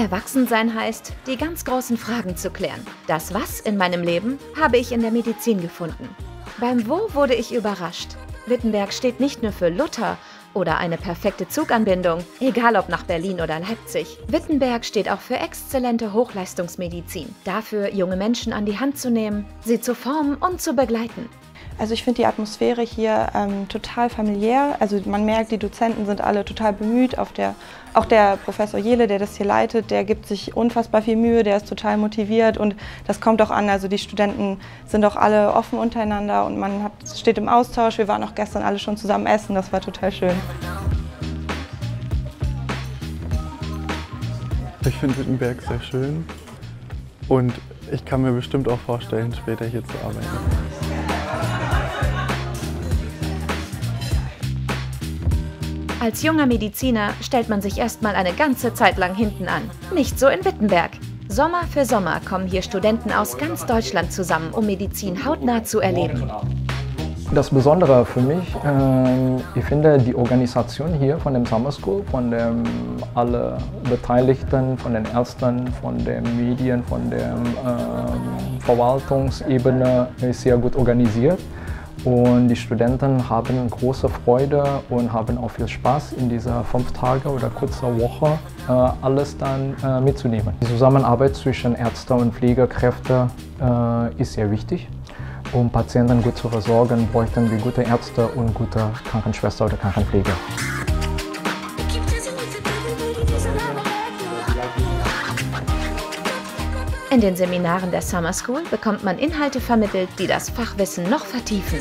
Erwachsensein heißt, die ganz großen Fragen zu klären. Das Was in meinem Leben habe ich in der Medizin gefunden. Beim Wo wurde ich überrascht. Wittenberg steht nicht nur für Luther oder eine perfekte Zuganbindung, egal ob nach Berlin oder Leipzig. Wittenberg steht auch für exzellente Hochleistungsmedizin, dafür junge Menschen an die Hand zu nehmen, sie zu formen und zu begleiten. Also ich finde die Atmosphäre hier ähm, total familiär. Also man merkt, die Dozenten sind alle total bemüht. Der, auch der Professor Jele, der das hier leitet, der gibt sich unfassbar viel Mühe, der ist total motiviert und das kommt auch an. Also die Studenten sind auch alle offen untereinander und man hat, steht im Austausch. Wir waren auch gestern alle schon zusammen essen, das war total schön. Ich finde Wittenberg sehr schön und ich kann mir bestimmt auch vorstellen, später hier zu arbeiten. Als junger Mediziner stellt man sich erstmal eine ganze Zeit lang hinten an. Nicht so in Wittenberg. Sommer für Sommer kommen hier Studenten aus ganz Deutschland zusammen, um Medizin hautnah zu erleben. Das Besondere für mich, äh, ich finde die Organisation hier von dem Summer School, von dem alle Beteiligten, von den Ärzten, von den Medien, von der äh, Verwaltungsebene ist sehr gut organisiert. Und die Studenten haben große Freude und haben auch viel Spaß in dieser fünf Tage oder kurzer Woche äh, alles dann äh, mitzunehmen. Die Zusammenarbeit zwischen Ärzten und Pflegekräften äh, ist sehr wichtig. Um Patienten gut zu versorgen, bräuchten wir gute Ärzte und gute Krankenschwester oder Krankenpfleger. In den Seminaren der Summer School bekommt man Inhalte vermittelt, die das Fachwissen noch vertiefen.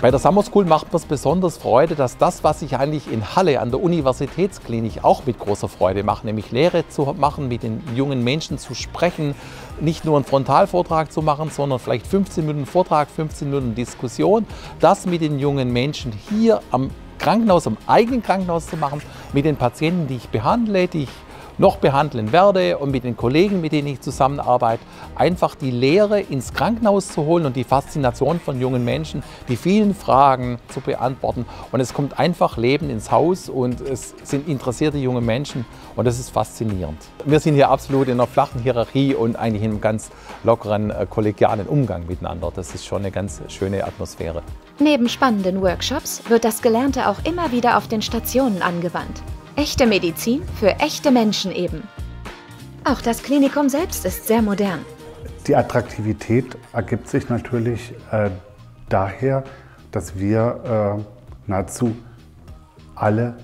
Bei der Summer School macht mir es besonders Freude, dass das, was ich eigentlich in Halle an der Universitätsklinik auch mit großer Freude mache, nämlich Lehre zu machen, mit den jungen Menschen zu sprechen, nicht nur einen Frontalvortrag zu machen, sondern vielleicht 15 Minuten Vortrag, 15 Minuten Diskussion, das mit den jungen Menschen hier am Krankenhaus, am eigenen Krankenhaus zu machen, mit den Patienten, die ich behandle, die ich noch behandeln werde und mit den Kollegen, mit denen ich zusammenarbeite, einfach die Lehre ins Krankenhaus zu holen und die Faszination von jungen Menschen, die vielen Fragen zu beantworten. Und es kommt einfach Leben ins Haus und es sind interessierte junge Menschen und das ist faszinierend. Wir sind hier absolut in einer flachen Hierarchie und eigentlich in einem ganz lockeren, äh, kollegialen Umgang miteinander. Das ist schon eine ganz schöne Atmosphäre. Neben spannenden Workshops wird das Gelernte auch immer wieder auf den Stationen angewandt. Echte Medizin für echte Menschen eben. Auch das Klinikum selbst ist sehr modern. Die Attraktivität ergibt sich natürlich äh, daher, dass wir äh, nahezu alle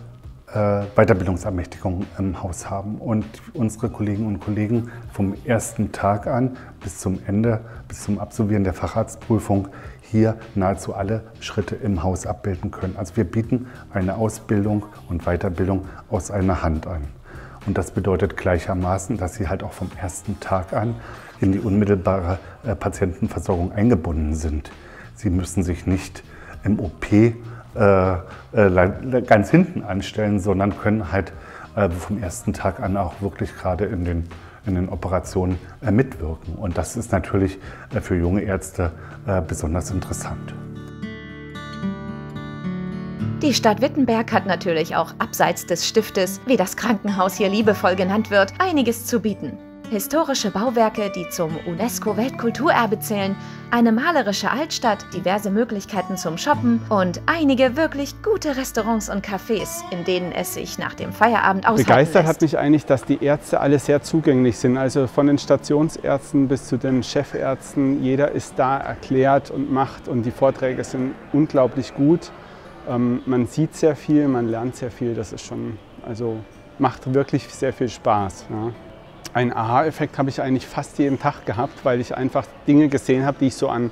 äh, Weiterbildungsermächtigungen im Haus haben und unsere Kolleginnen und Kollegen vom ersten Tag an bis zum Ende, bis zum Absolvieren der Facharztprüfung hier nahezu alle Schritte im Haus abbilden können. Also wir bieten eine Ausbildung und Weiterbildung aus einer Hand an. Und das bedeutet gleichermaßen, dass sie halt auch vom ersten Tag an in die unmittelbare äh, Patientenversorgung eingebunden sind. Sie müssen sich nicht im OP ganz hinten anstellen, sondern können halt äh, vom ersten Tag an auch wirklich gerade in den in den Operationen äh, mitwirken. Und das ist natürlich äh, für junge Ärzte äh, besonders interessant. Die Stadt Wittenberg hat natürlich auch abseits des Stiftes, wie das Krankenhaus hier liebevoll genannt wird, einiges zu bieten. Historische Bauwerke, die zum UNESCO-Weltkulturerbe zählen, eine malerische Altstadt, diverse Möglichkeiten zum Shoppen und einige wirklich gute Restaurants und Cafés, in denen es sich nach dem Feierabend aushalten Begeistert lässt. hat mich eigentlich, dass die Ärzte alle sehr zugänglich sind. Also von den Stationsärzten bis zu den Chefärzten. Jeder ist da erklärt und macht und die Vorträge sind unglaublich gut. Ähm, man sieht sehr viel, man lernt sehr viel. Das ist schon, also macht wirklich sehr viel Spaß. Ja. Ein Aha-Effekt habe ich eigentlich fast jeden Tag gehabt, weil ich einfach Dinge gesehen habe, die ich so an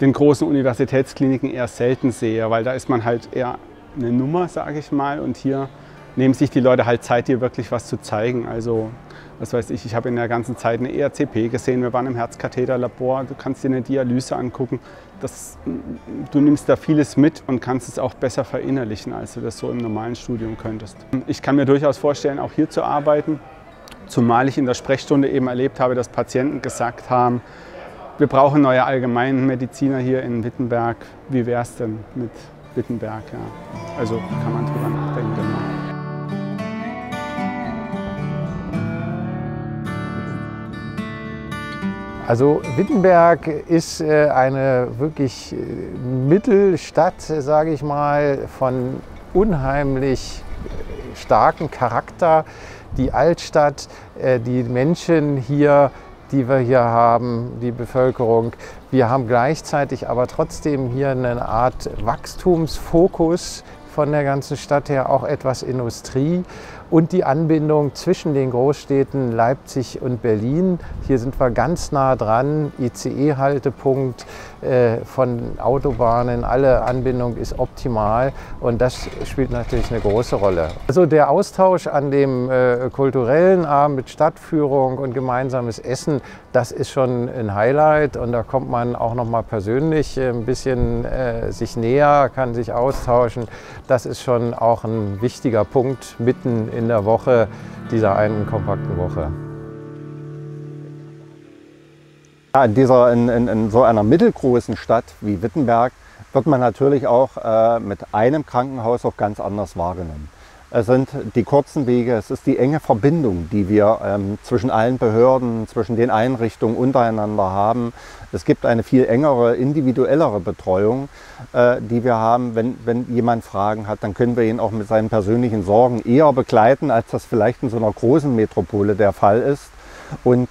den großen Universitätskliniken eher selten sehe, weil da ist man halt eher eine Nummer, sage ich mal, und hier nehmen sich die Leute halt Zeit, dir wirklich was zu zeigen. Also, was weiß ich, ich habe in der ganzen Zeit eine ERCP gesehen, wir waren im Herzkatheterlabor, du kannst dir eine Dialyse angucken. Das, du nimmst da vieles mit und kannst es auch besser verinnerlichen, als du das so im normalen Studium könntest. Ich kann mir durchaus vorstellen, auch hier zu arbeiten. Zumal ich in der Sprechstunde eben erlebt habe, dass Patienten gesagt haben, wir brauchen neue Allgemeinmediziner hier in Wittenberg. Wie wäre es denn mit Wittenberg? Ja. Also kann man drüber nachdenken. Also Wittenberg ist äh, eine wirklich äh, Mittelstadt, äh, sage ich mal, von unheimlich starken Charakter. Die Altstadt, äh, die Menschen hier, die wir hier haben, die Bevölkerung. Wir haben gleichzeitig aber trotzdem hier eine Art Wachstumsfokus von der ganzen Stadt her, auch etwas Industrie und die Anbindung zwischen den Großstädten Leipzig und Berlin. Hier sind wir ganz nah dran, ICE-Haltepunkt äh, von Autobahnen, alle Anbindung ist optimal und das spielt natürlich eine große Rolle. Also der Austausch an dem äh, kulturellen Abend mit Stadtführung und gemeinsames Essen, das ist schon ein Highlight und da kommt man auch noch mal persönlich äh, ein bisschen äh, sich näher, kann sich austauschen. Das ist schon auch ein wichtiger Punkt mitten in in der Woche, dieser einen kompakten Woche. Ja, in, dieser, in, in, in, so einer mittelgroßen Stadt wie Wittenberg wird man natürlich auch äh, mit einem Krankenhaus auch ganz anders wahrgenommen. Es sind die kurzen Wege, es ist die enge Verbindung, die wir ähm, zwischen allen Behörden, zwischen den Einrichtungen untereinander haben. Es gibt eine viel engere, individuellere Betreuung, äh, die wir haben. Wenn, wenn jemand Fragen hat, dann können wir ihn auch mit seinen persönlichen Sorgen eher begleiten, als das vielleicht in so einer großen Metropole der Fall ist. Und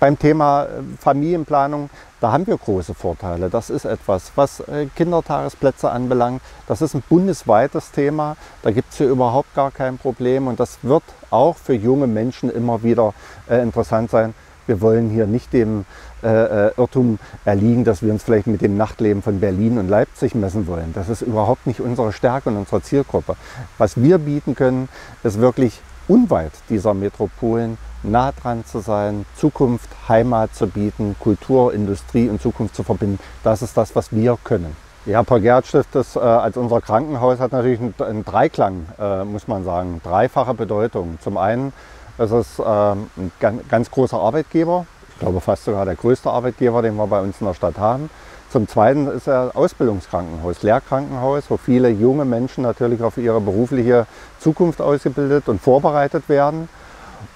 beim Thema äh, Familienplanung, da haben wir große Vorteile. Das ist etwas, was äh, Kindertagesplätze anbelangt. Das ist ein bundesweites Thema. Da gibt es hier überhaupt gar kein Problem. Und das wird auch für junge Menschen immer wieder äh, interessant sein. Wir wollen hier nicht dem Irrtum erliegen, dass wir uns vielleicht mit dem Nachtleben von Berlin und Leipzig messen wollen. Das ist überhaupt nicht unsere Stärke und unsere Zielgruppe. Was wir bieten können, ist wirklich unweit dieser Metropolen nah dran zu sein, Zukunft, Heimat zu bieten, Kultur, Industrie und Zukunft zu verbinden. Das ist das, was wir können. Ja, Paul-Gerhardt-Stift äh, als unser Krankenhaus hat natürlich einen, einen Dreiklang, äh, muss man sagen, dreifache Bedeutung. Zum einen ist es äh, ein ganz großer Arbeitgeber, ich glaube fast sogar der größte Arbeitgeber, den wir bei uns in der Stadt haben. Zum Zweiten ist er Ausbildungskrankenhaus, Lehrkrankenhaus, wo viele junge Menschen natürlich auf ihre berufliche Zukunft ausgebildet und vorbereitet werden.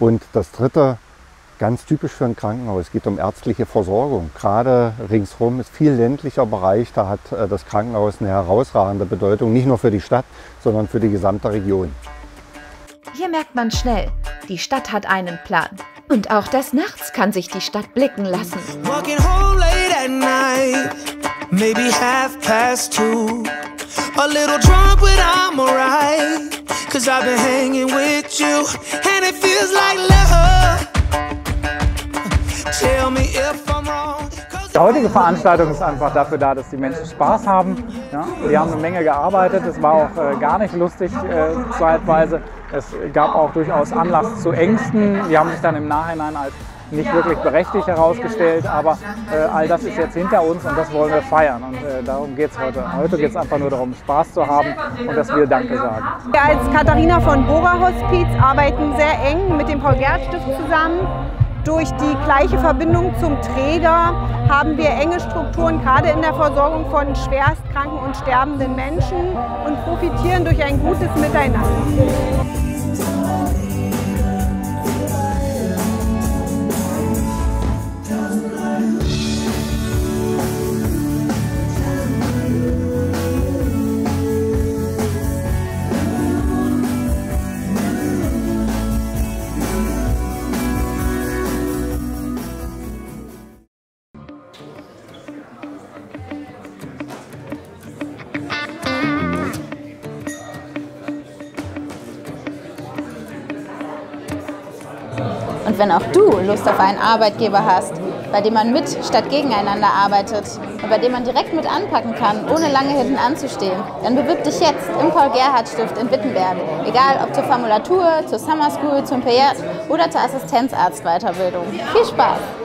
Und das Dritte, ganz typisch für ein Krankenhaus, geht um ärztliche Versorgung. Gerade ringsherum ist viel ländlicher Bereich, da hat äh, das Krankenhaus eine herausragende Bedeutung, nicht nur für die Stadt, sondern für die gesamte Region. Hier merkt man schnell, die Stadt hat einen Plan. Und auch des Nachts kann sich die Stadt blicken lassen. Maybe half past two. A little drunk, but I'm alright. Cause I've been hanging with you, and it feels like love. Tell me if I'm wrong. Die heutige Veranstaltung ist einfach dafür da, dass die Menschen Spaß haben. Ja, die haben eine Menge gearbeitet, es war auch äh, gar nicht lustig äh, zeitweise. Es gab auch durchaus Anlass zu Ängsten. Die haben sich dann im Nachhinein als nicht wirklich berechtigt herausgestellt, aber äh, all das ist jetzt hinter uns und das wollen wir feiern. Und äh, darum geht es heute. Heute geht es einfach nur darum, Spaß zu haben und dass wir Danke sagen. Wir als Katharina von Bora Hospiz arbeiten sehr eng mit dem Paul-Gerhardt-Stift zusammen. Durch die gleiche Verbindung zum Träger haben wir enge Strukturen, gerade in der Versorgung von schwerstkranken und sterbenden Menschen und profitieren durch ein gutes Miteinander. Und wenn auch du Lust auf einen Arbeitgeber hast, bei dem man mit statt gegeneinander arbeitet und bei dem man direkt mit anpacken kann, ohne lange hinten anzustehen, dann bewirb dich jetzt im Paul-Gerhardt-Stift in Wittenberg. Egal ob zur Formulatur, zur Summer School, zum PR oder zur Assistenzarztweiterbildung. Viel Spaß!